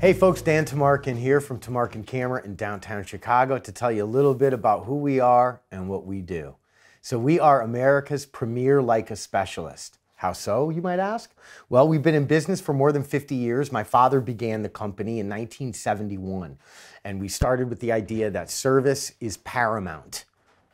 Hey folks, Dan Tamarkin here from Tamarkin Camera in downtown Chicago to tell you a little bit about who we are and what we do. So we are America's premier Leica specialist. How so, you might ask? Well, we've been in business for more than 50 years. My father began the company in 1971, and we started with the idea that service is paramount.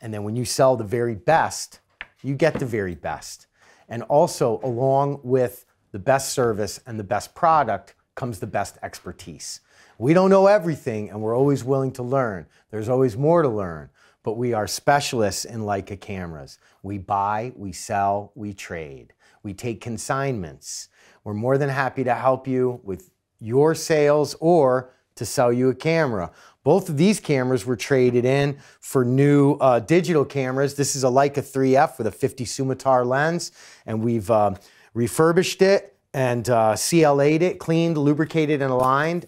And then when you sell the very best, you get the very best. And also, along with the best service and the best product comes the best expertise. We don't know everything, and we're always willing to learn. There's always more to learn but we are specialists in Leica cameras. We buy, we sell, we trade. We take consignments. We're more than happy to help you with your sales or to sell you a camera. Both of these cameras were traded in for new uh, digital cameras. This is a Leica 3F with a 50 Summitar lens, and we've uh, refurbished it and uh, CLA'd it, cleaned, lubricated, and aligned,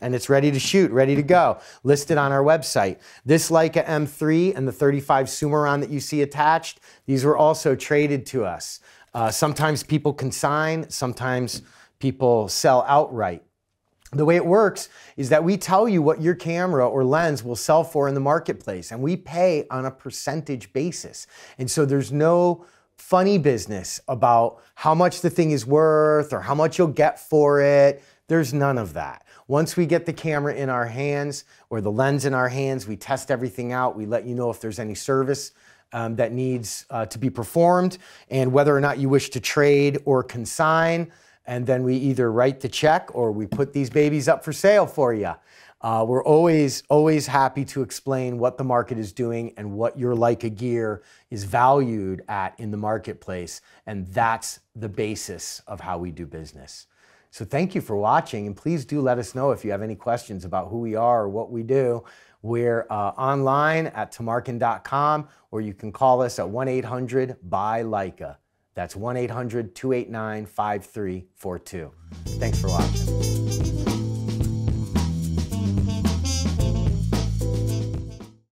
and it's ready to shoot, ready to go, listed on our website. This Leica M3 and the 35 Summicron that you see attached, these were also traded to us. Uh, sometimes people consign, sometimes people sell outright. The way it works is that we tell you what your camera or lens will sell for in the marketplace, and we pay on a percentage basis. And so there's no funny business about how much the thing is worth or how much you'll get for it. There's none of that. Once we get the camera in our hands or the lens in our hands, we test everything out. We let you know if there's any service um, that needs uh, to be performed and whether or not you wish to trade or consign. And then we either write the check or we put these babies up for sale for you. Uh, we're always, always happy to explain what the market is doing and what your Leica gear is valued at in the marketplace. And that's the basis of how we do business. So thank you for watching and please do let us know if you have any questions about who we are or what we do. We're uh, online at tamarkin.com or you can call us at 1 800 buy Leica. That's 1 800 289 5342. Thanks for watching.